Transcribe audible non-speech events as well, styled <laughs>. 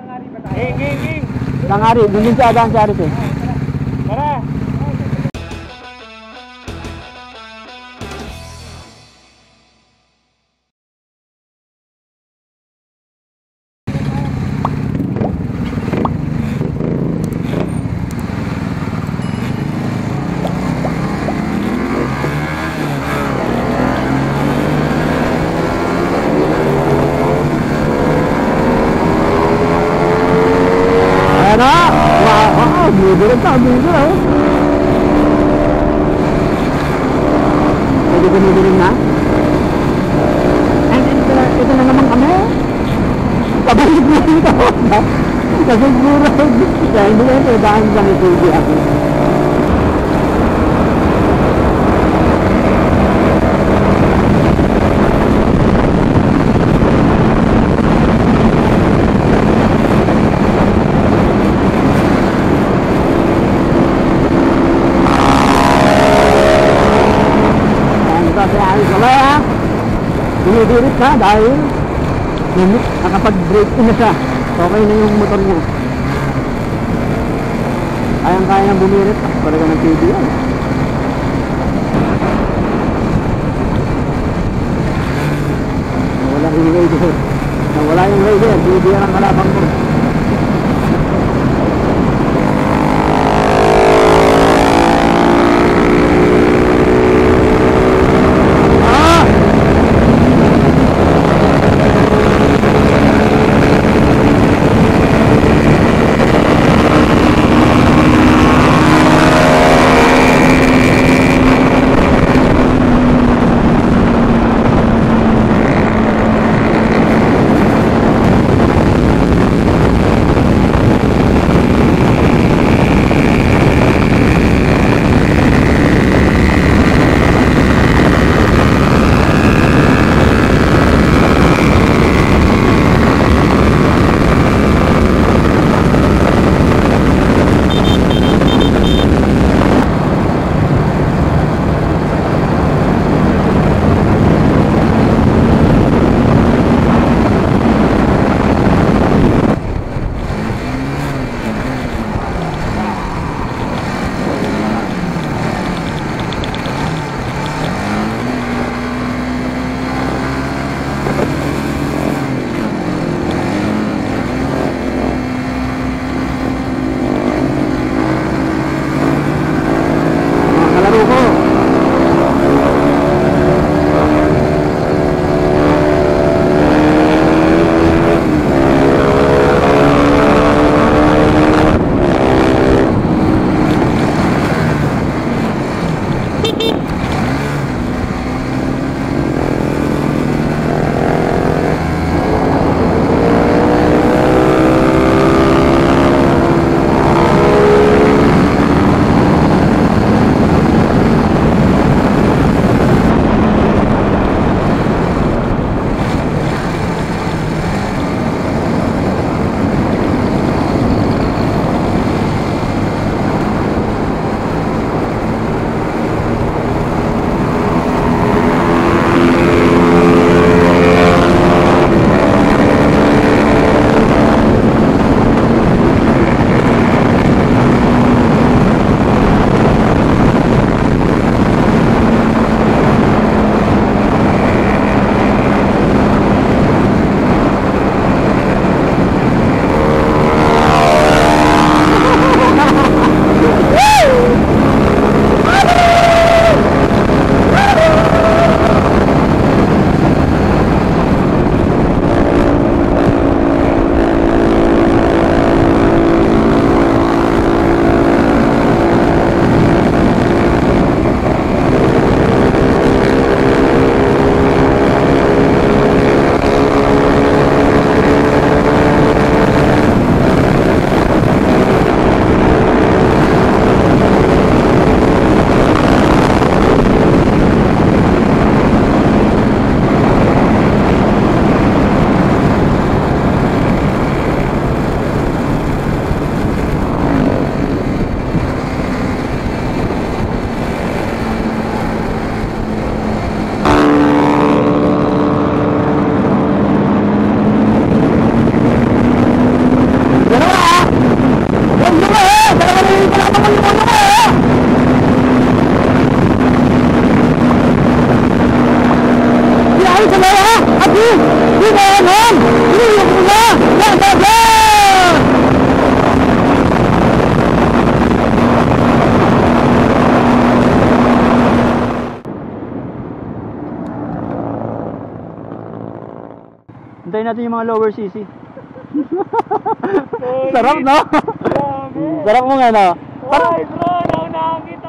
Ging, ging, ging. Langari, doon din siya daan si Aris eh. Ayan na! Wow! Bumibirin pa! Bumibirin oh! Pwede bumibirin na? Ay, ito, ito na naman kami! Pabalik na dito! Kasi siguro, <laughs> hindi na ito, dahil sa nitubi ako. Binibirit ka dahil Nung nakapag-brake in na siya. Okay na yung motor niya. Kayang-kaya nang bumirit. Talaga ng yan. Nawala yung radio. Nawala yung radio. Yan ang kalabang mo. Hintayin natin yung mga lower CC. <laughs> Sarap, no? Sarap mo nga, no? Ay, bro, naunahan kita,